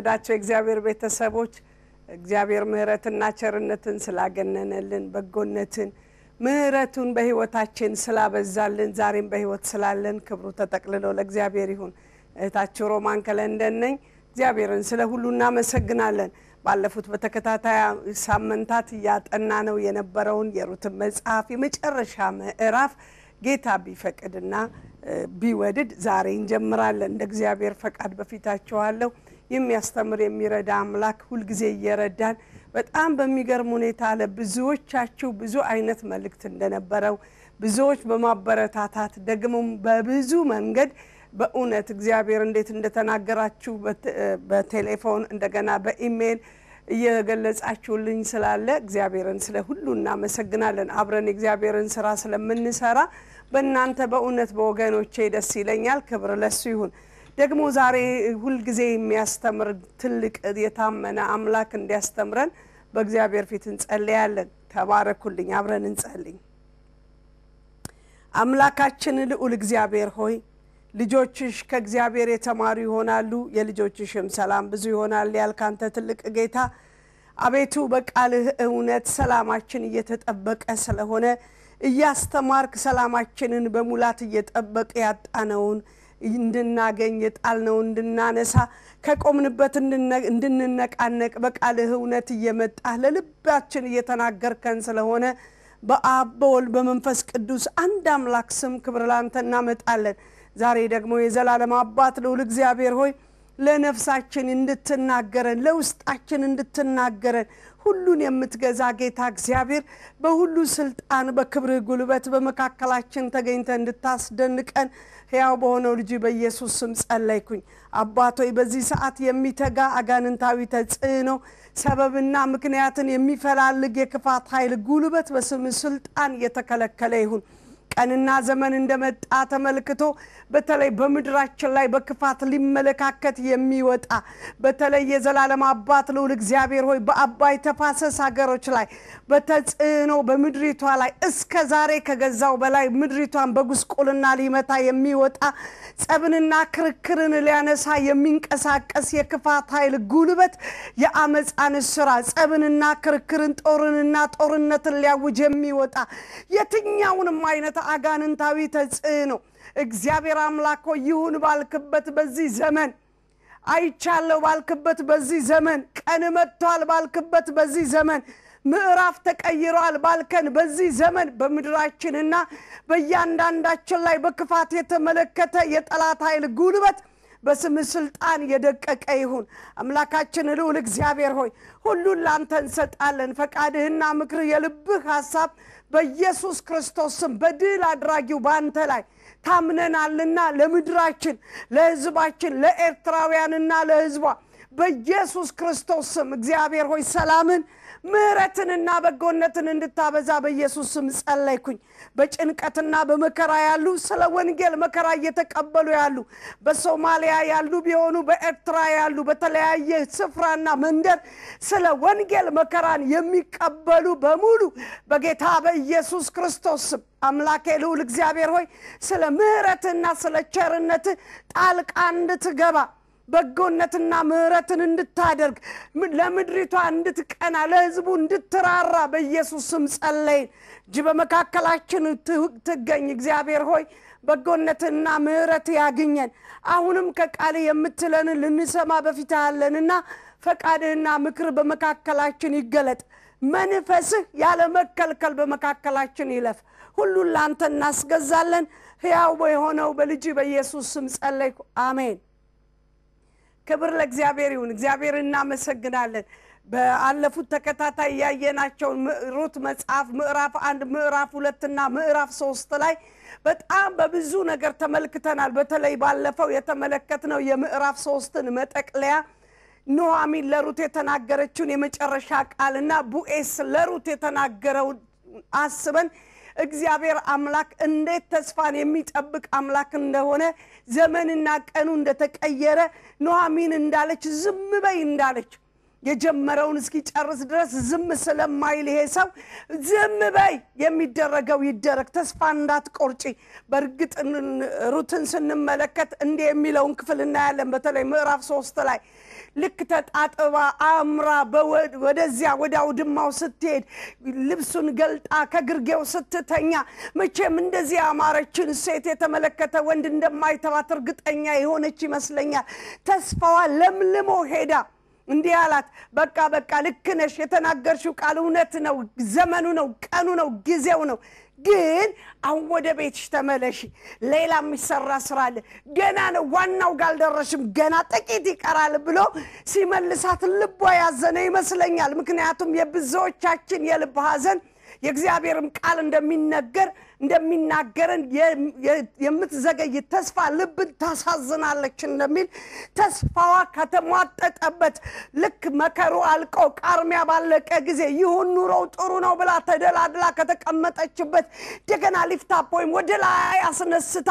የተወደዳቸው የእግዚአብሔር ቤተሰቦች እግዚአብሔር ምሕረትና ቸርነትን ስላገነነልን በጎነትን ምሕረቱን በሕይወታችን ስላበዛልን ዛሬም በሕይወት ስላለን ክብሩ ተጠቅልሎ ለእግዚአብሔር ይሁን። እህታችሁ ሮማን ከለንደን ነኝ። እግዚአብሔርን ስለ ሁሉ እናመሰግናለን። ባለፉት በተከታታይ ሳምንታት እያጠና ነው የነበረውን የሩትን መጽሐፍ የመጨረሻ ምዕራፍ ጌታ ቢፈቅድና ቢወድድ ዛሬ እንጀምራለን። እንደ እግዚአብሔር ፈቃድ በፊታችኋለሁ። የሚያስተምር የሚረዳ አምላክ ሁልጊዜ እየረዳን በጣም በሚገርም ሁኔታ ለብዙዎቻችሁ ብዙ አይነት መልእክት እንደነበረው ብዙዎች በማበረታታት ደግሞም በብዙ መንገድ በእውነት እግዚአብሔር እንዴት እንደተናገራችሁ በቴሌፎን እንደገና በኢሜይል እየገለጻችሁልኝ ስላለ እግዚአብሔርን ስለ ሁሉ እናመሰግናለን። አብረን የእግዚአብሔርን ስራ ስለምንሰራ በእናንተ በእውነት በወገኖቼ ደስ ይለኛል። ክብር ለሱ ይሁን። ደግሞ ዛሬ ሁልጊዜ የሚያስተምር ትልቅ የታመነ አምላክ እንዲያስተምረን በእግዚአብሔር ፊት እንጸልያለን። ተባረኩልኝ። አብረን እንጸልኝ። አምላካችን ልዑል እግዚአብሔር ሆይ ልጆችሽ ከእግዚአብሔር የተማሩ ይሆናሉ፣ የልጆችሽም ሰላም ብዙ ይሆናል ያልክ አንተ ትልቅ ጌታ አቤቱ በቃልህ እውነት ሰላማችን እየተጠበቀ ስለሆነ እያስተማርክ ሰላማችንን በሙላት እየጠበቅ ያጣነውን እንድናገኝ የጣልነውን እንድናነሳ ከቆምንበት እንድንነቃነቅ በቃልህ እውነት እየመጣህ ለልባችን እየተናገርከን ስለሆነ በአብ በወልድ በመንፈስ ቅዱስ አንድ አምላክ ስም ክብር ላንተ እናመጣለን። ዛሬ ደግሞ የዘላለም አባት ልዑል እግዚአብሔር ሆይ ለነፍሳችን እንድትናገረን ለውስጣችን እንድትናገረን ሁሉን የምትገዛ ጌታ እግዚአብሔር በሁሉ ስልጣን በክብርህ ጉልበት በመካከላችን ተገኝተ እንድታስደንቀን ሕያው በሆነው ልጅ በኢየሱስ ስም ጸለይኩኝ። አባቶይ በዚህ ሰዓት የሚተጋ አጋንንታዊ ተጽዕኖ ሰበብና ምክንያትን የሚፈላልግ የክፋት ኃይል ጉልበት በስም ስልጣን እየተከለከለ ይሁን። ቀንና ዘመን እንደመጣ ተመልክቶ በተለይ በምድራችን ላይ በክፋት ሊመለካከት የሚወጣ በተለይ የዘላለም አባት ልዑል እግዚአብሔር ሆይ በአባይ ተፋሰስ ሀገሮች ላይ በተጽዕኖ በምድሪቷ ላይ እስከ ዛሬ ከገዛው በላይ ምድሪቷን በጉስቁልና ሊመታ የሚወጣ ጸብንና ክርክርን ሊያነሳ የሚንቀሳቀስ የክፋት ኃይል ጉልበት የአመፃን ስራ ጸብንና ክርክርን ጦርንና ጦርነትን ሊያውጅ የሚወጣ የትኛውንም አይነት አጋንንታዊ ተጽዕኖ እግዚአብሔር አምላኮ ይሁን ባልክበት በዚህ ዘመን። አይቻለሁ ባልክበት በዚህ ዘመን። ቀን መጥቷል ባልክበት በዚህ ዘመን። ምዕራፍ ተቀይሯል ባልከን በዚህ ዘመን። በምድራችንና በእያንዳንዳችን ላይ በክፋት የተመለከተ የጠላት ኃይል ጉልበት በስም ስልጣን የደቀቀ ይሁን። አምላካችን ልዑል እግዚአብሔር ሆይ ሁሉን ለአንተ እንሰጣለን። ፈቃድህና ምክር የልብህ ሀሳብ በኢየሱስ ክርስቶስ ስም በድል አድራጊው በአንተ ላይ ታምነናልና ለምድራችን፣ ለሕዝባችን፣ ለኤርትራውያንና ለሕዝቧ በኢየሱስ ክርስቶስ ስም እግዚአብሔር ሆይ ሰላምን ምሕረትንና በጎነትን እንድታበዛ በኢየሱስ ስም ጸለይኩኝ። በጭንቀትና በመከራ ያሉ ስለ ወንጌል መከራ እየተቀበሉ ያሉ በሶማሊያ ያሉ ቢሆኑ በኤርትራ ያሉ በተለያየ ስፍራና መንደር ስለ ወንጌል መከራን የሚቀበሉ በሙሉ በጌታ በኢየሱስ ክርስቶስ ስም አምላኬ ልዑል እግዚአብሔር ሆይ ስለ ምሕረትና ስለ ቸርነት ጣልቃ እንድትገባ በጎነትና ምሕረትን እንድታደርግ ለምድሪቷ እንድትቀና ለሕዝቡ እንድትራራ በኢየሱስ ስም ጸለይን። እጅ በመካከላችን ትገኝ እግዚአብሔር ሆይ በጎነትና ምሕረት ያግኘን። አሁንም ከቃል የምትለንን ልንሰማ በፊት አለንና ፈቃድህና ምክር በመካከላችን ይገለጥ። መንፈስህ ያለ መከልከል በመካከላችን ይለፍ። ሁሉን ለአንተ እናስገዛለን። ሕያው የሆነው በልጅ በኢየሱስ ስም ጸለይኩ፣ አሜን። ክብር ለእግዚአብሔር ይሁን። እግዚአብሔር እናመሰግናለን። በአለፉት ተከታታይ ያየናቸውን ሩት መጽሐፍ ምዕራፍ አንድ ምዕራፍ ሁለትና ምዕራፍ ሶስት ላይ በጣም በብዙ ነገር ተመልክተናል። በተለይ ባለፈው የተመለከትነው የምዕራፍ ሶስትን መጠቅለያ ኑኃሚን ለሩት የተናገረችውን የመጨረሻ ቃልና ቡኤስ ለሩት የተናገረውን አስበን እግዚአብሔር አምላክ እንዴት ተስፋን የሚጠብቅ አምላክ እንደሆነ ዘመንና ቀኑ እንደተቀየረ ኑኃሚን እንዳለች ዝም በይ እንዳለች የጀመረውን እስኪጨርስ ድረስ ዝም ስለማይል ይሄ ሰው ዝም በይ፣ የሚደረገው ይደረግ፣ ተስፋ እንዳትቆርጪ። በእርግጥ ሩትን ስንመለከት እንዲህ የሚለውን ክፍል እናያለን። በተለይ ምዕራፍ ሶስት ላይ ልክ ተጣጥባ አምራ ወደዚያ ወደ አውድማው ስትሄድ ልብሱን ገልጣ ከግርጌው ስትተኛ መቼም እንደዚህ ያማረችን ሴት የተመለከተ ወንድ እንደማይተባት እርግጠኛ የሆነች ይመስለኛል። ተስፋዋ ለምልሞ ሄዳ እንዲህ አላት፣ በቃ በቃ ልክ ነሽ፣ የተናገርሽው ቃል እውነት ነው፣ ዘመኑ ነው፣ ቀኑ ነው፣ ጊዜው ነው ግን አሁን ወደ ቤትሽ ተመለሺ። ሌላ የሚሰራ ስራ አለ። ገና ነው፣ ዋናው ጋር አልደረሽም፣ ገና ጥቂት ይቀራል ብሎ ሲመልሳት ልቧ ያዘነ ይመስለኛል። ምክንያቱም የብዙዎቻችን የልብ ሐዘን የእግዚአብሔርም ቃል እንደሚነገር እንደሚናገረን የምትዘገይ ተስፋ ልብን ታሳዝናለች እንደሚል ተስፋዋ ከተሟጠጠበት ልክ መከሩ አልቆ ቃርሚያ ባለቀ ጊዜ ይሁን ኑሮው ጥሩ ነው ብላ ተደላድላ ከተቀመጠችበት እንደገና lift up ወይም ወደ ላይ አስነስታ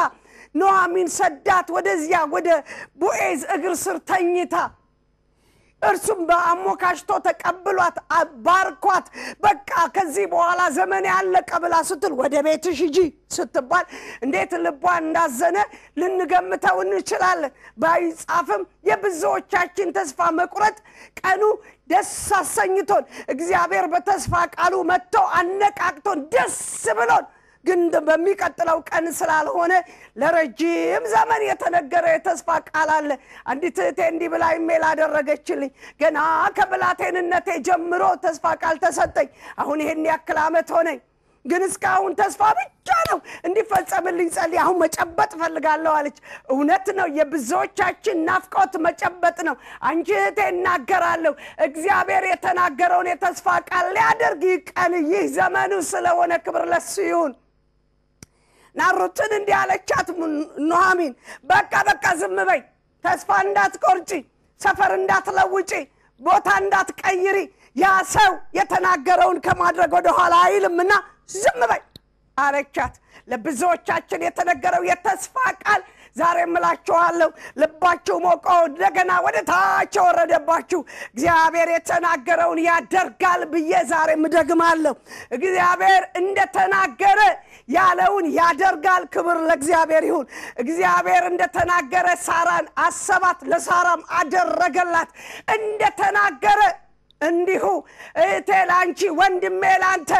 ኑኃሚን ሰዳት ወደዚያ ወደ ቦዔዝ እግር ስር ተኝታ እርሱም በአሞካሽቶ ተቀብሏት ባርኳት። በቃ ከዚህ በኋላ ዘመን ያለቀ ብላ ስትል ወደ ቤትሽ ሂጂ ስትባል እንዴት ልቧ እንዳዘነ ልንገምተው እንችላለን። ባይጻፍም የብዙዎቻችን ተስፋ መቁረጥ ቀኑ ደስ አሰኝቶን እግዚአብሔር በተስፋ ቃሉ መጥቶ አነቃቅቶን ደስ ብሎን ግን በሚቀጥለው ቀን ስላልሆነ ለረጅም ዘመን የተነገረ የተስፋ ቃል አለ። አንዲት እህቴ እንዲህ ብላ ኢሜል አደረገችልኝ። ገና ከብላቴንነቴ ጀምሮ ተስፋ ቃል ተሰጠኝ። አሁን ይሄን ያክል ዓመት ሆነኝ፣ ግን እስካሁን ተስፋ ብቻ ነው እንዲፈጸምልኝ ጸልይ። አሁን መጨበጥ እፈልጋለሁ አለች። እውነት ነው፣ የብዙዎቻችን ናፍቆት መጨበጥ ነው። አንቺ እህቴ እናገራለሁ፣ እግዚአብሔር የተናገረውን የተስፋ ቃል ሊያደርግ ቀን ይህ ዘመኑ ስለሆነ ክብር ለሱ ይሁን። ናሩትን እንዲህ አለቻት ኑኃሚን፣ በቃ በቃ ዝም በይ፣ ተስፋ እንዳትቆርጪ፣ ሰፈር እንዳትለውጪ፣ ቦታ እንዳትቀይሪ። ያ ሰው የተናገረውን ከማድረግ ወደኋላ አይልምና ዝም በይ አለቻት። ለብዙዎቻችን የተነገረው የተስፋ ቃል ዛሬ እምላችኋለሁ ልባችሁ ሞቆ እንደገና ወደ ታች ወረደባችሁ። እግዚአብሔር የተናገረውን ያደርጋል ብዬ ዛሬ እደግማለሁ። እግዚአብሔር እንደተናገረ ያለውን ያደርጋል። ክብር ለእግዚአብሔር ይሁን። እግዚአብሔር እንደተናገረ ሳራን አሰባት፣ ለሳራም አደረገላት። እንደተናገረ እንዲሁ እህቴ ላንቺ፣ ወንድሜ ላንተ፣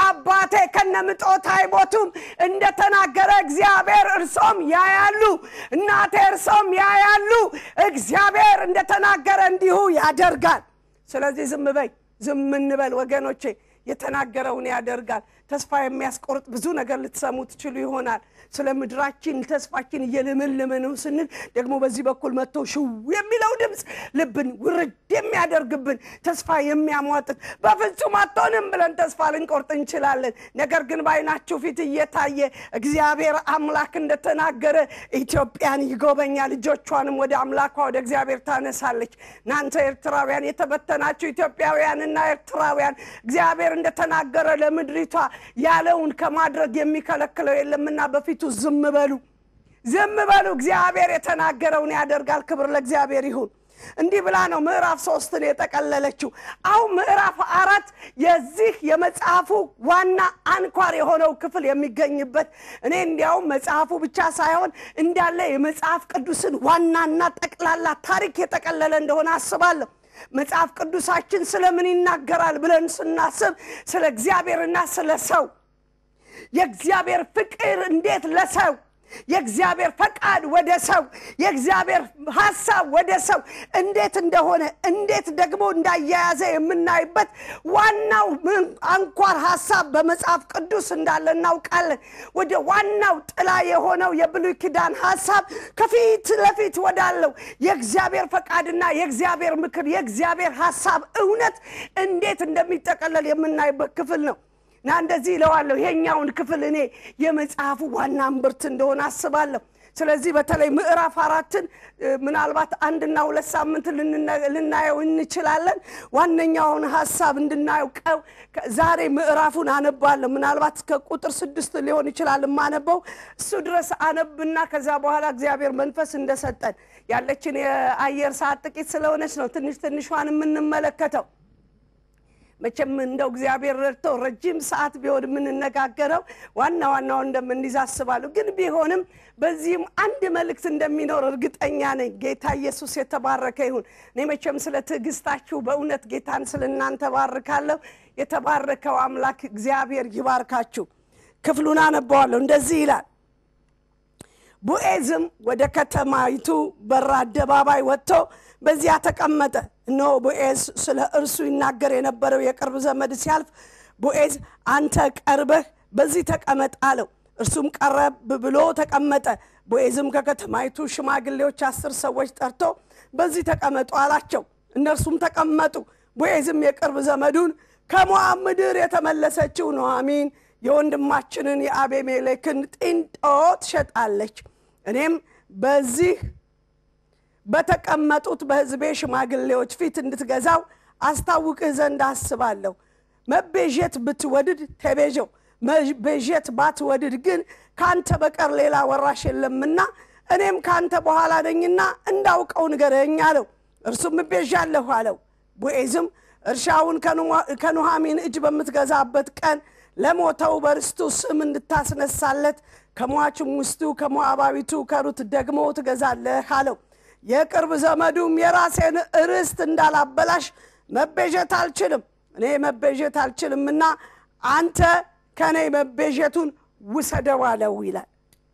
አባቴ ከነምጦት አይሞቱም እንደተናገረ እግዚአብሔር እርሶም ያያሉ፣ እናቴ እርሶም ያያሉ። እግዚአብሔር እንደተናገረ እንዲሁ ያደርጋል። ስለዚህ ዝም በይ፣ ዝም እንበል ወገኖቼ። የተናገረውን ያደርጋል። ተስፋ የሚያስቆርጥ ብዙ ነገር ልትሰሙ ትችሉ ይሆናል። ስለ ምድራችን ተስፋችን እየለመለመ ነው ስንል ደግሞ በዚህ በኩል መጥቶ ሽው የሚለው ድምፅ ልብን ውርድ የሚያደርግብን ተስፋ የሚያሟጥጥ በፍጹም አትሆንም ብለን ተስፋ ልንቆርጥ እንችላለን። ነገር ግን በዓይናችሁ ፊት እየታየ እግዚአብሔር አምላክ እንደተናገረ ኢትዮጵያን ይጎበኛል፣ ልጆቿንም ወደ አምላኳ ወደ እግዚአብሔር ታነሳለች። እናንተ ኤርትራውያን የተበተናችሁ ኢትዮጵያውያንና ኤርትራውያን እግዚአብሔር እንደተናገረ ለምድሪቷ ያለውን ከማድረግ የሚከለክለው የለምና በፊቱ ዝም በሉ፣ ዝም በሉ። እግዚአብሔር የተናገረውን ያደርጋል። ክብር ለእግዚአብሔር ይሁን። እንዲህ ብላ ነው ምዕራፍ ሶስትን የጠቀለለችው። አሁን ምዕራፍ አራት የዚህ የመጽሐፉ ዋና አንኳር የሆነው ክፍል የሚገኝበት እኔ እንዲያውም መጽሐፉ ብቻ ሳይሆን እንዳለ የመጽሐፍ ቅዱስን ዋናና ጠቅላላ ታሪክ የጠቀለለ እንደሆነ አስባለሁ። መጽሐፍ ቅዱሳችን ስለምን ይናገራል ብለን ስናስብ ስለ እግዚአብሔርና ስለ ሰው የእግዚአብሔር ፍቅር እንዴት ለሰው የእግዚአብሔር ፈቃድ ወደ ሰው የእግዚአብሔር ሀሳብ ወደ ሰው እንዴት እንደሆነ እንዴት ደግሞ እንዳያያዘ የምናይበት ዋናው አንኳር ሀሳብ በመጽሐፍ ቅዱስ እንዳለ እናውቃለን። ወደ ዋናው ጥላ የሆነው የብሉይ ኪዳን ሀሳብ ከፊት ለፊት ወዳለው የእግዚአብሔር ፈቃድና የእግዚአብሔር ምክር የእግዚአብሔር ሀሳብ እውነት እንዴት እንደሚጠቀለል የምናይበት ክፍል ነው። እና እንደዚህ ይለዋለሁ ይሄኛውን ክፍል እኔ የመጽሐፉ ዋና እምብርት እንደሆነ አስባለሁ። ስለዚህ በተለይ ምዕራፍ አራትን ምናልባት አንድና ሁለት ሳምንት ልናየው እንችላለን። ዋነኛውን ሀሳብ እንድናውቀው ዛሬ ምዕራፉን አነባለሁ። ምናልባት ከቁጥር ስድስት ሊሆን ይችላል የማነበው። እሱ ድረስ አነብና ከዛ በኋላ እግዚአብሔር መንፈስ እንደሰጠን ያለችን የአየር ሰዓት ጥቂት ስለሆነች ነው ትንሽ ትንሿን የምንመለከተው። መቼም እንደው እግዚአብሔር ረድቶ ረጅም ሰዓት ቢሆን የምንነጋገረው ዋና ዋናውን እንደምንይዝ አስባለሁ። ግን ቢሆንም በዚህም አንድ መልእክት እንደሚኖር እርግጠኛ ነኝ። ጌታ ኢየሱስ የተባረከ ይሁን። እኔ መቼም ስለ ትዕግስታችሁ በእውነት ጌታን ስለ እናንተ ባርካለሁ። የተባረከው አምላክ እግዚአብሔር ይባርካችሁ። ክፍሉን አነበዋለሁ። እንደዚህ ይላል። ቦዔዝም ወደ ከተማይቱ በር አደባባይ ወጥቶ በዚያ ተቀመጠ። እነሆ ቦዔዝ ስለ እርሱ ይናገር የነበረው የቅርብ ዘመድ ሲያልፍ ቦዔዝ አንተ ቀርበህ በዚህ ተቀመጥ አለው። እርሱም ቀረብ ብሎ ተቀመጠ። ቦዔዝም ከከተማይቱ ሽማግሌዎች አስር ሰዎች ጠርቶ በዚህ ተቀመጡ አላቸው። እነርሱም ተቀመጡ። ቦዔዝም የቅርብ ዘመዱን ከሞዓብ ምድር የተመለሰችው ኑኃሚን የወንድማችንን የአቤሜሌክን ጢንጦ ትሸጣለች። እኔም በዚህ በተቀመጡት በሕዝቤ ሽማግሌዎች ፊት እንድትገዛው አስታውቅህ ዘንድ አስባለሁ። መቤዠት ብትወድድ ተቤዠው፣ መቤዠት ባትወድድ ግን ከአንተ በቀር ሌላ ወራሽ የለምና እኔም ከአንተ በኋላ ነኝና እንዳውቀው ንገረኝ አለው። እርሱም እቤዣለሁ አለው። ቦዔዝም እርሻውን ከኑኃሚን እጅ በምትገዛበት ቀን ለሞተው በርስቱ ስም እንድታስነሳለት ከሟችም ውስጡ ከሞዓባዊቱ ከሩት ደግሞ ትገዛለህ አለው። የቅርብ ዘመዱም የራሴን ርስት እንዳላበላሽ መቤዠት አልችልም እኔ መቤዠት አልችልምና አንተ ከእኔ መቤዠቱን ውሰደው አለው ይላል።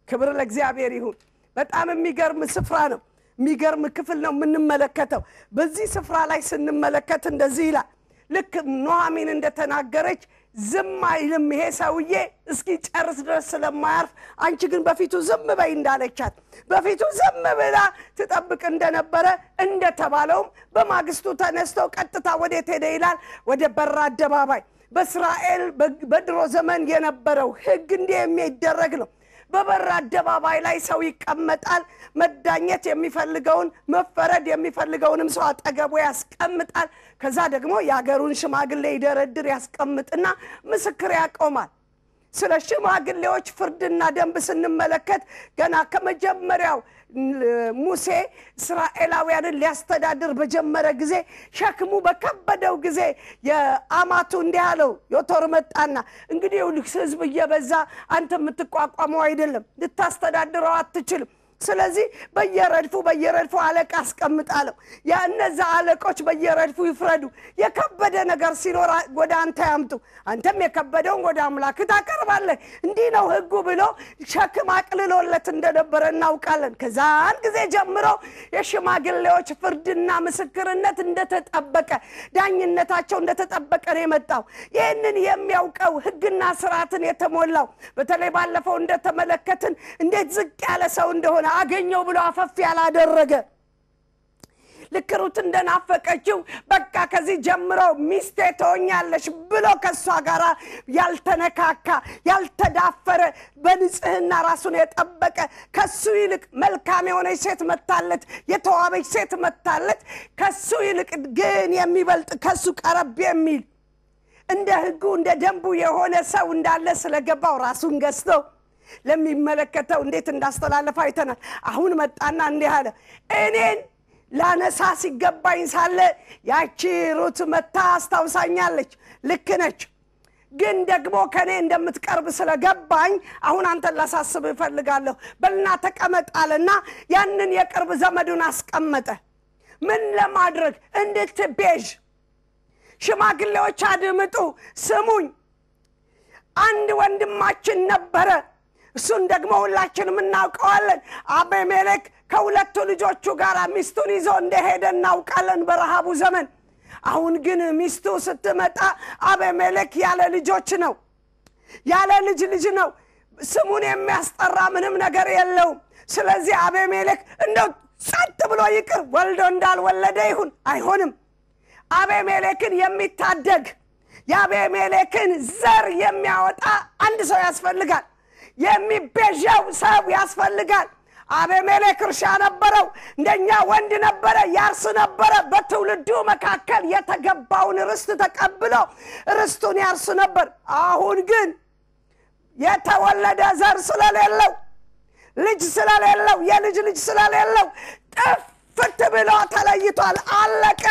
ክብር ለእግዚአብሔር ይሁን። በጣም የሚገርም ስፍራ ነው። የሚገርም ክፍል ነው የምንመለከተው። በዚህ ስፍራ ላይ ስንመለከት እንደዚህ ይላል። ልክ ኑኃሚን እንደተናገረች ዝም አይልም ይሄ ሰውዬ እስኪ ጨርስ ድረስ ስለማያርፍ፣ አንቺ ግን በፊቱ ዝም በይ እንዳለቻት በፊቱ ዝም ብላ ትጠብቅ እንደነበረ እንደተባለውም በማግስቱ ተነስቶ ቀጥታ ወዴት ሄደ ይላል? ወደ በር አደባባይ። በእስራኤል በድሮ ዘመን የነበረው ሕግ እንዲህ የሚደረግ ነው። በበር አደባባይ ላይ ሰው ይቀመጣል። መዳኘት የሚፈልገውን መፈረድ የሚፈልገውንም ሰው አጠገቡ ያስቀምጣል። ከዛ ደግሞ የአገሩን ሽማግሌ ይደረድር ያስቀምጥና ምስክር ያቆማል። ስለ ሽማግሌዎች ፍርድና ደንብ ስንመለከት ገና ከመጀመሪያው ሙሴ እስራኤላውያንን ሊያስተዳድር በጀመረ ጊዜ ሸክሙ በከበደው ጊዜ የአማቱ እንዲህ አለው። ዮቶር መጣና እንግዲህ ሕዝብ እየበዛ አንተ የምትቋቋመው አይደለም፣ ልታስተዳድረው አትችልም። ስለዚህ በየረድፉ በየረድፉ አለቃ አስቀምጣለሁ። ያ እነዛ አለቆች በየረድፉ ይፍረዱ። የከበደ ነገር ሲኖር ወደ አንተ ያምጡ፣ አንተም የከበደውን ወደ አምላክ ታቀርባለህ። እንዲህ ነው ሕጉ ብሎ ሸክም አቅልሎለት እንደነበረ እናውቃለን። ከዛን ጊዜ ጀምሮ የሽማግሌዎች ፍርድና ምስክርነት እንደተጠበቀ፣ ዳኝነታቸው እንደተጠበቀ ነው የመጣው። ይህንን የሚያውቀው ሕግና ስርዓትን የተሞላው በተለይ ባለፈው እንደተመለከትን እንዴት ዝቅ ያለ ሰው እንደሆነ አገኘው ብሎ አፈፍ ያላደረገ ልክ ሩት እንደናፈቀችው በቃ ከዚህ ጀምሮ ሚስቴ ትሆኛለሽ ብሎ ከእሷ ጋር ያልተነካካ ያልተዳፈረ በንጽህና ራሱን የጠበቀ ከሱ ይልቅ መልካም የሆነች ሴት መታለት፣ የተዋበች ሴት መታለት። ከሱ ይልቅ ግን የሚበልጥ ከሱ ቀረብ የሚል እንደ ሕጉ እንደ ደንቡ የሆነ ሰው እንዳለ ስለገባው ራሱን ገዝቶ ለሚመለከተው እንዴት እንዳስተላለፈ አይተናል። አሁን መጣና እንዲህ አለ እኔን ላነሳ ሲገባኝ ሳለ ያቺ ሩት መታ አስታውሳኛለች። ልክ ነች፣ ግን ደግሞ ከእኔ እንደምትቀርብ ስለገባኝ አሁን አንተን ላሳስብ እፈልጋለሁ። በልና ተቀመጣልና ያንን የቅርብ ዘመዱን አስቀመጠ። ምን ለማድረግ እንድትቤዥ። ሽማግሌዎች አድምጡ፣ ስሙኝ። አንድ ወንድማችን ነበረ እሱን ደግሞ ሁላችንም እናውቀዋለን። አቤሜሌክ ከሁለቱ ልጆቹ ጋር ሚስቱን ይዞ እንደሄደ እናውቃለን በረሃቡ ዘመን። አሁን ግን ሚስቱ ስትመጣ አቤሜሌክ ያለ ልጆች ነው፣ ያለ ልጅ ልጅ ነው። ስሙን የሚያስጠራ ምንም ነገር የለውም። ስለዚህ አቤሜሌክ እንደው ጸጥ ብሎ ይቅር፣ ወልዶ እንዳልወለደ ይሁን። አይሆንም። አቤሜሌክን የሚታደግ የአቤሜሌክን ዘር የሚያወጣ አንድ ሰው ያስፈልጋል። የሚቤዠው ሰው ያስፈልጋል። አቤሜሌክ እርሻ ነበረው፣ እንደኛ ወንድ ነበረ፣ ያርስ ነበረ። በትውልዱ መካከል የተገባውን ርስት ተቀብሎ ርስቱን ያርስ ነበር። አሁን ግን የተወለደ ዘር ስለሌለው ልጅ ስለሌለው የልጅ ልጅ ስለሌለው ጥፍት ብሎ ተለይቷል። አለቀ፣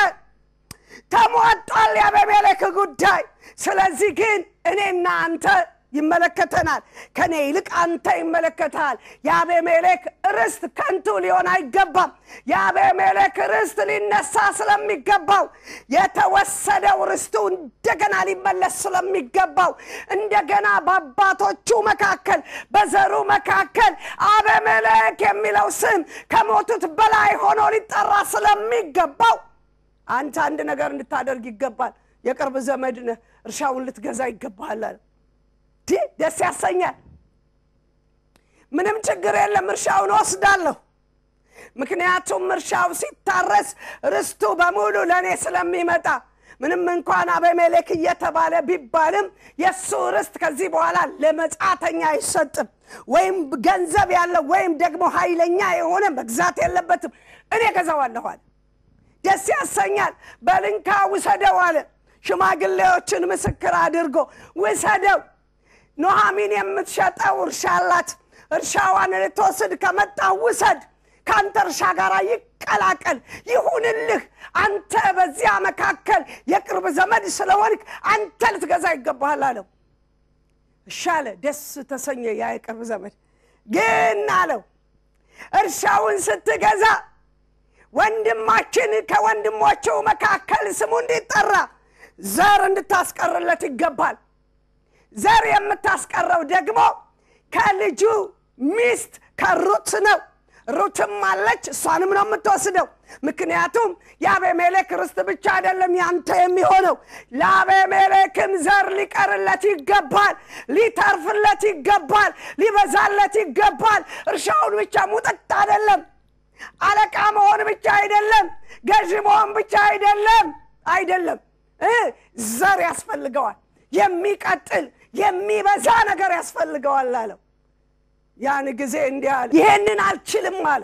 ተሟጧል የአቤሜሌክ ጉዳይ። ስለዚህ ግን እኔና አንተ ይመለከተናል። ከኔ ይልቅ አንተ ይመለከታል። የአቤሜሌክ ርስት ከንቱ ሊሆን አይገባም። የአቤሜሌክ ርስት ሊነሳ ስለሚገባው የተወሰደው ርስቱ እንደገና ሊመለስ ስለሚገባው እንደገና በአባቶቹ መካከል በዘሩ መካከል አቤሜሌክ የሚለው ስም ከሞቱት በላይ ሆኖ ሊጠራ ስለሚገባው አንተ አንድ ነገር እንድታደርግ ይገባል። የቅርብ ዘመድ ነህ፣ እርሻውን ልትገዛ ይገባሃል ደስ ያሰኛል። ምንም ችግር የለም፣ እርሻውን ወስዳለሁ። ምክንያቱም እርሻው ሲታረስ ርስቱ በሙሉ ለእኔ ስለሚመጣ ምንም እንኳን አቤሜሌክ እየተባለ ቢባልም የእሱ ርስት ከዚህ በኋላ ለመጻተኛ አይሰጥም። ወይም ገንዘብ ያለው ወይም ደግሞ ኃይለኛ የሆነ መግዛት የለበትም። እኔ ገዛዋለሁ አለ። ደስ ያሰኛል። በልንካ ውሰደው አለ። ሽማግሌዎችን ምስክር አድርጎ ውሰደው። ኑኃሚን የምትሸጠው እርሻ አላት። እርሻዋን ልትወስድ ከመጣ ውሰድ፣ ከአንተ እርሻ ጋር ይቀላቀል፣ ይሁንልህ። አንተ በዚያ መካከል የቅርብ ዘመድ ስለሆንክ አንተ ልትገዛ ይገባሃል አለው። እሺ አለ። ደስ ተሰኘ ያ የቅርብ ዘመድ። ግን አለው እርሻውን ስትገዛ ወንድማችን ከወንድሞቹ መካከል ስሙ እንዲጠራ ዘር እንድታስቀርለት ይገባል። ዘር የምታስቀረው ደግሞ ከልጁ ሚስት ከሩት ነው። ሩትም አለች፣ እሷንም ነው የምትወስደው። ምክንያቱም የአቤሜሌክ ርስት ብቻ አይደለም ያንተ የሚሆነው፣ ለአቤሜሌክም ዘር ሊቀርለት ይገባል፣ ሊተርፍለት ይገባል፣ ሊበዛለት ይገባል። እርሻውን ብቻ ሙጥጥ አይደለም፣ አለቃ መሆን ብቻ አይደለም፣ ገዢ መሆን ብቻ አይደለም አይደለም ዘር ያስፈልገዋል። የሚቀጥል የሚበዛ ነገር ያስፈልገዋል አለው። ያን ጊዜ እንዲህ አለ፣ ይሄንን አልችልም አለ።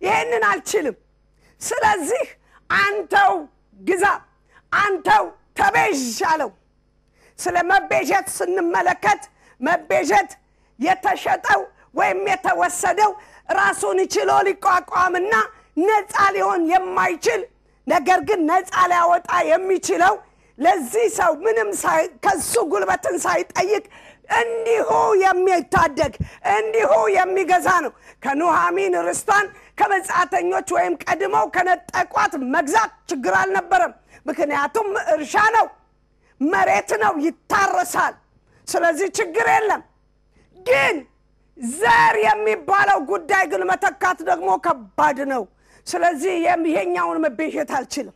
ይሄንን አልችልም። ስለዚህ አንተው ግዛ፣ አንተው ተቤዥ አለው። ስለ መቤዠት ስንመለከት መቤዠት የተሸጠው ወይም የተወሰደው ራሱን ችሎ ሊቋቋምና ነፃ ሊሆን የማይችል ነገር ግን ነፃ ሊያወጣ የሚችለው ለዚህ ሰው ምንም ከሱ ጉልበትን ሳይጠይቅ እንዲሁ የሚታደግ እንዲሁ የሚገዛ ነው። ከኑኃሚን ርስቷን ከመጻተኞች ወይም ቀድመው ከነጠቋት መግዛት ችግር አልነበረም። ምክንያቱም እርሻ ነው፣ መሬት ነው፣ ይታረሳል። ስለዚህ ችግር የለም። ግን ዘር የሚባለው ጉዳይ ግን መተካት ደግሞ ከባድ ነው። ስለዚህ ይሄኛውን መቤዠት አልችልም።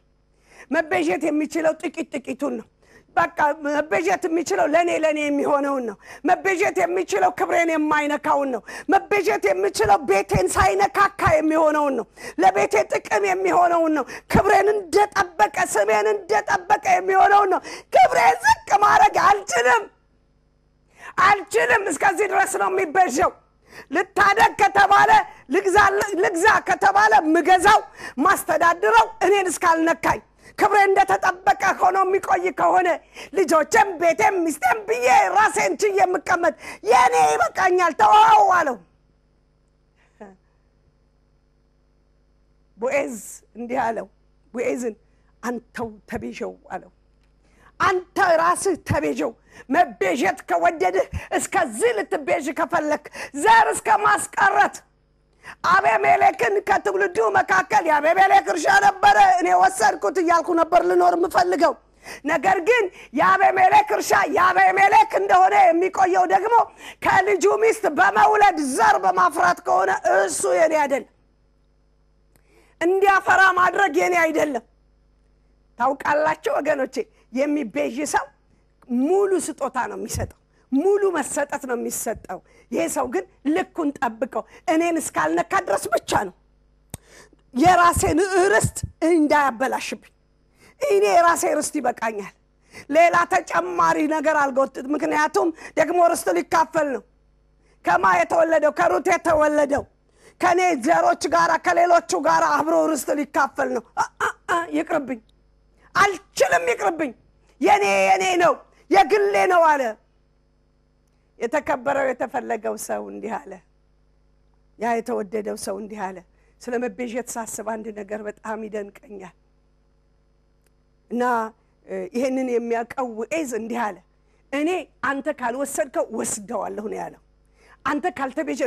መቤዠት የሚችለው ጥቂት ጥቂቱን ነው። በቃ መቤዠት የሚችለው ለእኔ ለእኔ የሚሆነውን ነው። መቤዠት የሚችለው ክብሬን የማይነካውን ነው። መቤዠት የሚችለው ቤቴን ሳይነካካ የሚሆነውን ነው። ለቤቴ ጥቅም የሚሆነውን ነው። ክብሬን እንደጠበቀ ስሜን እንደጠበቀ የሚሆነውን ነው። ክብሬን ዝቅ ማድረግ አልችልም አልችልም። እስከዚህ ድረስ ነው የሚበዠው። ልታደግ ከተባለ ልግዛ ከተባለ ምገዛው ማስተዳድረው እኔን እስካልነካኝ ክብሬ እንደተጠበቀ ሆኖ የሚቆይ ከሆነ ልጆቼም ቤቴም ሚስቴም ብዬ ራሴን ችዬ የምቀመጥ የእኔ ይበቃኛል፣ ተዋው አለው። ቦኤዝ እንዲህ አለው፣ ቦኤዝን አንተው ተቤዠው አለው። አንተ ራስህ ተቤዠው። መቤዠት ከወደድህ እስከዚህ ልትቤዥ ከፈለክ ዘር እስከ ማስቀረት አቤሜሌክን ከትውልዱ መካከል የአቤሜሌክ እርሻ ነበረ፣ እኔ ወሰድኩት እያልኩ ነበር ልኖር የምፈልገው። ነገር ግን የአቤሜሌክ እርሻ የአቤሜሌክ እንደሆነ የሚቆየው ደግሞ ከልጁ ሚስት በመውለድ ዘር በማፍራት ከሆነ እሱ የኔ አይደለም። እንዲያፈራ ማድረግ የኔ አይደለም። ታውቃላችሁ ወገኖቼ፣ የሚቤዥ ሰው ሙሉ ስጦታ ነው የሚሰጠው ሙሉ መሰጠት ነው የሚሰጠው። ይሄ ሰው ግን ልኩን ጠብቀው እኔን እስካልነካ ድረስ ብቻ ነው የራሴን ርስት እንዳያበላሽብኝ። እኔ የራሴ ርስት ይበቃኛል። ሌላ ተጨማሪ ነገር አልጎትት። ምክንያቱም ደግሞ ርስት ሊካፈል ነው። ከማ የተወለደው ከሩት የተወለደው ከእኔ ዘሮች ጋር ከሌሎቹ ጋር አብሮ ርስት ሊካፈል ነው። ይቅርብኝ፣ አልችልም፣ ይቅርብኝ። የኔ የኔ ነው የግሌ ነው አለ። የተከበረው የተፈለገው ሰው እንዲህ አለ። ያ የተወደደው ሰው እንዲህ አለ። ስለ መቤዠት ሳስብ አንድ ነገር በጣም ይደንቀኛል። እና ይሄንን የሚያውቀው ቦዔዝ እንዲህ አለ። እኔ አንተ ካልወሰድከው ወስደዋለሁ ነው ያለው። አንተ ካልተቤዠ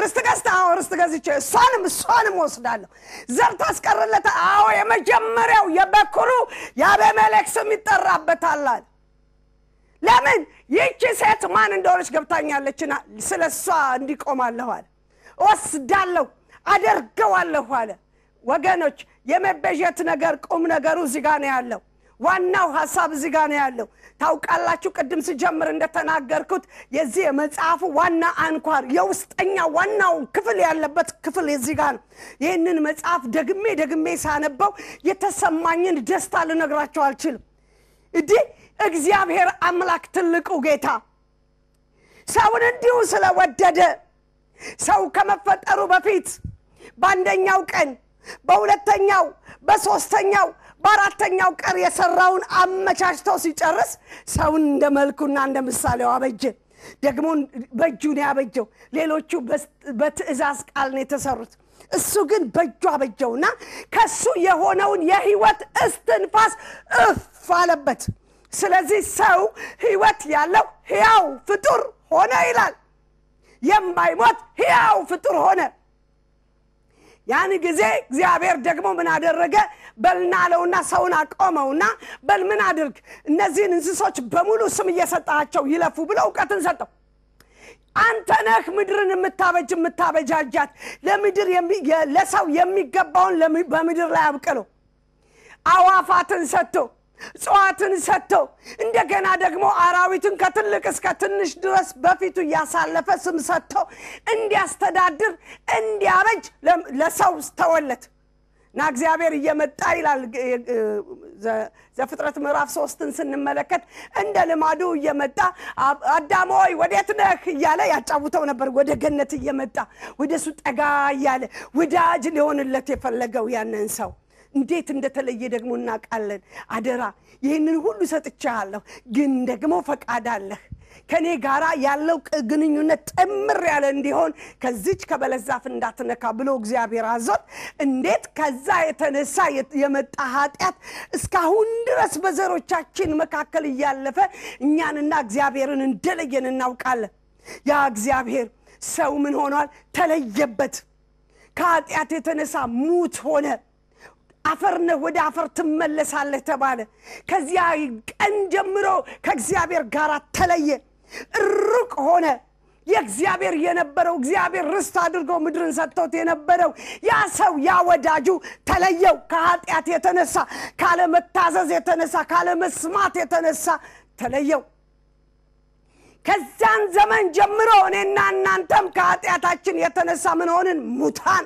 ርስት ገዝተ አዎ ርስት ገዝቼ እሷንም እሷንም ወስዳለሁ ዘር ታስቀርለተ አዎ የመጀመሪያው የበኩሩ የአቤሜሌክ ስም ይጠራበታል አለ ለምን? ይህቺ ሴት ማን እንደሆነች ገብታኛለችና ስለ እሷ እንዲቆማለሁ አለ። ወስዳለሁ አደርገዋለሁ አለ። ወገኖች የመቤዠት ነገር ቁም ነገሩ እዚህ ነው ያለው። ዋናው ሀሳብ እዚህ ነው ያለው። ታውቃላችሁ ቅድም ስጀምር እንደተናገርኩት የዚህ የመጽሐፉ ዋና አንኳር የውስጠኛ ዋናው ክፍል ያለበት ክፍል የዚህ ነው። ይህንን መጽሐፍ ደግሜ ደግሜ ሳነበው የተሰማኝን ደስታ ልነግራቸው አልችልም። እንዲህ እግዚአብሔር አምላክ ትልቁ ጌታ። ሰውን እንዲሁ ስለወደደ ሰው ከመፈጠሩ በፊት በአንደኛው ቀን በሁለተኛው በሶስተኛው በአራተኛው ቀን የሰራውን አመቻችቶ ሲጨርስ ሰውን እንደ መልኩና እንደ ምሳሌው አበጀ። ደግሞ በእጁ ነው ያበጀው። ሌሎቹ በትእዛዝ ቃል ነው የተሰሩት። እሱ ግን በእጁ አበጀውና ከሱ የሆነውን የህይወት እስትንፋስ እፍ አለበት ስለዚህ ሰው ህይወት ያለው ህያው ፍጡር ሆነ ይላል። የማይሞት ህያው ፍጡር ሆነ። ያን ጊዜ እግዚአብሔር ደግሞ ምን አደረገ? በልና አለውና ሰውን አቆመውና በል ምን አድርግ? እነዚህን እንስሶች በሙሉ ስም እየሰጣቸው ይለፉ ብሎ እውቀትን ሰጠው። አንተ ነህ ምድርን የምታበጅ የምታበጃጃት። ለምድር ለሰው የሚገባውን በምድር ላይ አብቅለው አዋፋትን ሰጥቶ እጽዋትን ሰጥቶ እንደገና ደግሞ አራዊትን ከትልቅ እስከ ትንሽ ድረስ በፊቱ እያሳለፈ ስም ሰጥቶ እንዲያስተዳድር እንዲያበጅ ለሰው ተወለት። እና እግዚአብሔር እየመጣ ይላል ዘፍጥረት ምዕራፍ ሶስትን ስንመለከት እንደ ልማዱ እየመጣ አዳም ሆይ ወዴት ነህ? እያለ ያጫውተው ነበር። ወደ ገነት እየመጣ ወደ እሱ ጠጋ እያለ ወዳጅ ሊሆንለት የፈለገው ያንን ሰው እንዴት እንደተለየ ደግሞ እናውቃለን። አደራ ይህንን ሁሉ ሰጥቻለሁ ግን ደግሞ ፈቃድ አለህ። ከእኔ ጋር ያለው ግንኙነት ጥምር ያለ እንዲሆን ከዚች ከበለስ ዛፍ እንዳትነካ ብሎ እግዚአብሔር አዞት። እንዴት ከዛ የተነሳ የመጣ ኃጢአት እስካሁን ድረስ በዘሮቻችን መካከል እያለፈ እኛንና እግዚአብሔርን እንደለየን እናውቃለን። ያ እግዚአብሔር ሰው ምን ሆኗል? ተለየበት። ከኃጢአት የተነሳ ሙት ሆነ አፈር ነህ ወደ አፈር ትመለሳለህ ተባለ። ከዚያ ቀን ጀምሮ ከእግዚአብሔር ጋር ተለየ። ሩቅ ሆነ። የእግዚአብሔር የነበረው እግዚአብሔር ርስት አድርጎ ምድርን ሰጥቶት የነበረው ያ ሰው ያ ወዳጁ ተለየው። ከኃጢአት የተነሳ ካለመታዘዝ የተነሳ ካለመስማት የተነሳ ተለየው። ከዛን ዘመን ጀምሮ እኔና እናንተም ከኃጢአታችን የተነሳ ምን ሆንን? ሙታን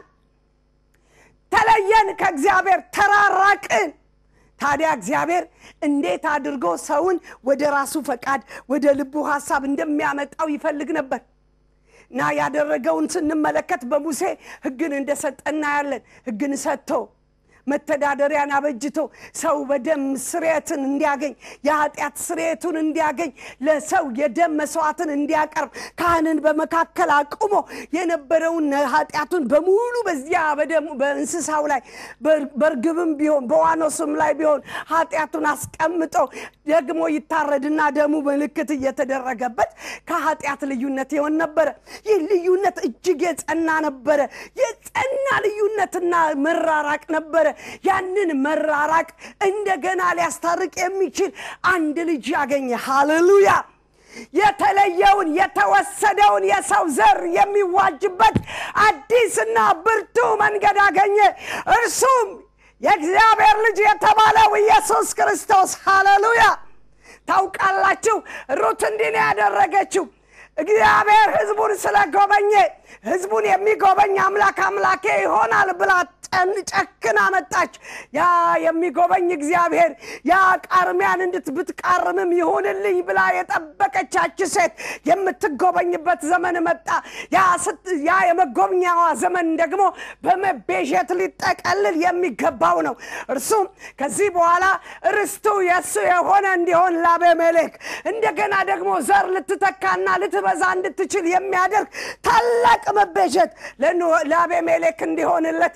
ተለየን ከእግዚአብሔር ተራራቅን። ታዲያ እግዚአብሔር እንዴት አድርጎ ሰውን ወደ ራሱ ፈቃድ ወደ ልቡ ሀሳብ እንደሚያመጣው ይፈልግ ነበር? እና ያደረገውን ስንመለከት በሙሴ ህግን እንደሰጠ እናያለን። ህግን ሰጥቶ መተዳደሪያን አበጅቶ ሰው በደም ስርየትን እንዲያገኝ የኃጢአት ስርየቱን እንዲያገኝ ለሰው የደም መስዋዕትን እንዲያቀርብ ካህንን በመካከል አቁሞ የነበረውን ኃጢአቱን በሙሉ በዚያ በእንስሳው ላይ በእርግብም ቢሆን በዋኖስም ላይ ቢሆን ኃጢአቱን አስቀምጦ ደግሞ ይታረድና ደሙ ምልክት እየተደረገበት ከኃጢአት ልዩነት ይሆን ነበረ። ይህ ልዩነት እጅግ የጸና ነበረ የጸና ልዩነትና መራራቅ ነበረ። ያንን መራራቅ እንደገና ሊያስታርቅ የሚችል አንድ ልጅ ያገኘ። ሃሌሉያ! የተለየውን የተወሰደውን የሰው ዘር የሚዋጅበት አዲስና ብርቱ መንገድ አገኘ። እርሱም የእግዚአብሔር ልጅ የተባለው ኢየሱስ ክርስቶስ። ሃሌሉያ! ታውቃላችሁ ሩት እንዲህ ነው ያደረገችው እግዚአብሔር ህዝቡን ስለጎበኘ ህዝቡን የሚጎበኝ አምላክ አምላኬ ይሆናል ብላ ጨክና መጣች። ያ የሚጎበኝ እግዚአብሔር ያ ቃርሚያን እንድት ብትቃርምም ይሁንልኝ ብላ የጠበቀቻች ሴት የምትጎበኝበት ዘመን መጣ። ያ የመጎብኛዋ ዘመን ደግሞ በመቤዠት ሊጠቀልል የሚገባው ነው። እርሱም ከዚህ በኋላ ርስቱ የእሱ የሆነ እንዲሆን ለአቤሜሌክ እንደገና ደግሞ ዘር ልትተካና ልትበዛ እንድትችል የሚያደርግ ታላቅ መቤዠት ለአቤሜሌክ እንዲሆንለት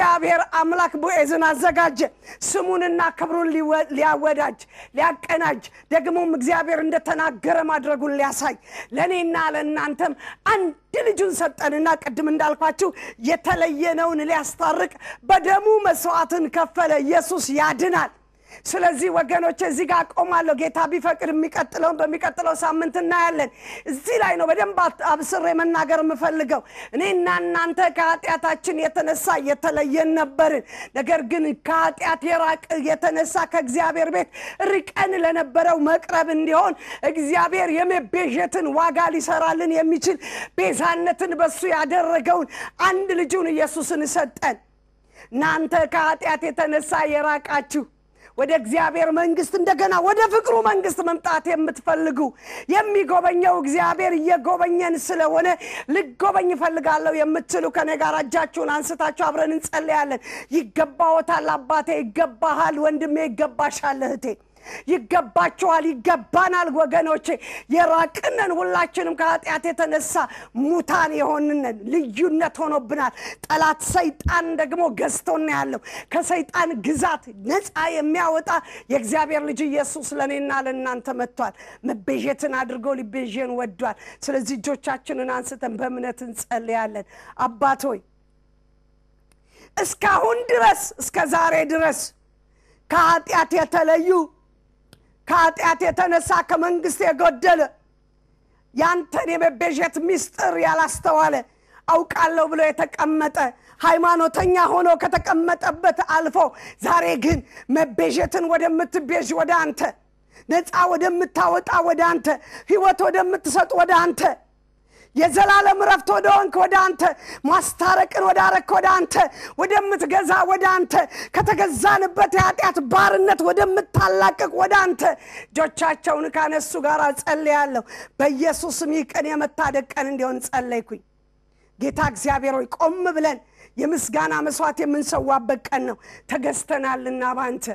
እግዚአብሔር አምላክ ቦዔዝን አዘጋጀ። ስሙንና ክብሩን ሊያወዳጅ ሊያቀናጅ፣ ደግሞም እግዚአብሔር እንደተናገረ ማድረጉን ሊያሳይ ለእኔና ለእናንተም አንድ ልጁን ሰጠንና ቅድም እንዳልኳችሁ የተለየነውን ሊያስታርቅ በደሙ መስዋዕትን ከፈለ። ኢየሱስ ያድናል። ስለዚህ ወገኖች እዚህ ጋር ቆማለሁ። ጌታ ቢፈቅድ የሚቀጥለውን በሚቀጥለው ሳምንት እናያለን። እዚህ ላይ ነው በደንብ አብስሬ መናገር የምፈልገው። እኔና እናንተ ከኃጢአታችን የተነሳ የተለየን ነበርን። ነገር ግን ከኃጢአት የራቅ የተነሳ ከእግዚአብሔር ቤት ርቀን ለነበረው መቅረብ እንዲሆን እግዚአብሔር የመቤዠትን ዋጋ ሊሰራልን የሚችል ቤዛነትን በሱ ያደረገውን አንድ ልጁን ኢየሱስን ሰጠን። እናንተ ከኃጢአት የተነሳ የራቃችሁ ወደ እግዚአብሔር መንግስት እንደገና ወደ ፍቅሩ መንግስት መምጣት የምትፈልጉ የሚጎበኘው እግዚአብሔር እየጎበኘን ስለሆነ ልጎበኝ እፈልጋለሁ የምትሉ ከኔ ጋር እጃችሁን አንስታችሁ አብረን እንጸለያለን። ይገባዎታል አባቴ፣ ይገባሃል ወንድሜ፣ ይገባሻል እህቴ ይገባችኋል፣ ይገባናል ወገኖቼ። የራቅነን ሁላችንም ከኃጢአት የተነሳ ሙታን የሆንነን ልዩነት ሆኖብናል። ጠላት ሰይጣን ደግሞ ገዝቶና ያለው ከሰይጣን ግዛት ነፃ የሚያወጣ የእግዚአብሔር ልጅ ኢየሱስ ለእኔና ለእናንተ መጥቷል። መቤዠትን አድርጎ ሊቤዠን ወዷል። ስለዚህ እጆቻችንን አንስተን በእምነት እንጸልያለን። አባት ሆይ እስካሁን ድረስ እስከ ዛሬ ድረስ ከኃጢአት የተለዩ ከኃጢአት የተነሳ ከመንግስት የጎደለ ያንተን የመቤዠት ምስጢር ያላስተዋለ አውቃለሁ ብሎ የተቀመጠ ሃይማኖተኛ ሆኖ ከተቀመጠበት አልፎ ዛሬ ግን መቤዠትን ወደምትቤዥ ወደ አንተ ነፃ ወደምታወጣ ወደ አንተ ህይወት ወደምትሰጥ ወደ አንተ የዘላለም ረፍት ወደ ሆንክ ወደ አንተ ማስታረቅን ወደ አረክ ወደ አንተ ወደምትገዛ ወደ አንተ ከተገዛንበት የኃጢአት ባርነት ወደምታላቅቅ ወደ አንተ እጆቻቸውን ካነሱ ጋር ጸልያለሁ። በኢየሱስም ይህ ቀን የመታደግ ቀን እንዲሆን ጸለይኩኝ። ጌታ እግዚአብሔር ሆይ ቆም ብለን የምስጋና መስዋዕት የምንሰዋበት ቀን ነው። ተገዝተናልና ባንተ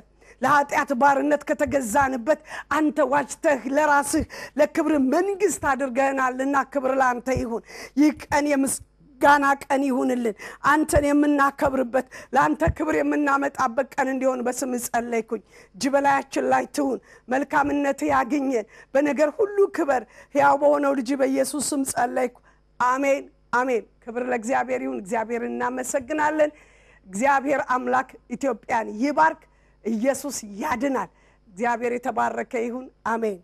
ለኃጢአት ባርነት ከተገዛንበት አንተ ዋጅተህ ለራስህ ለክብር መንግስት አድርገህናልና ክብር ለአንተ ይሁን። ይህ ቀን የምስጋና ቀን ይሁንልን። አንተን የምናከብርበት ለአንተ ክብር የምናመጣበት ቀን እንዲሆን በስም ጸለይኩኝ። እጅ በላያችን ላይ ትሁን። መልካምነት ያግኘን። በነገር ሁሉ ክበር። ሕያው በሆነው ልጅ በኢየሱስ ስም ጸለይኩ። አሜን አሜን። ክብር ለእግዚአብሔር ይሁን። እግዚአብሔር እናመሰግናለን። እግዚአብሔር አምላክ ኢትዮጵያን ይባርክ። ኢየሱስ ያድናል። እግዚአብሔር የተባረከ ይሁን። አሜን።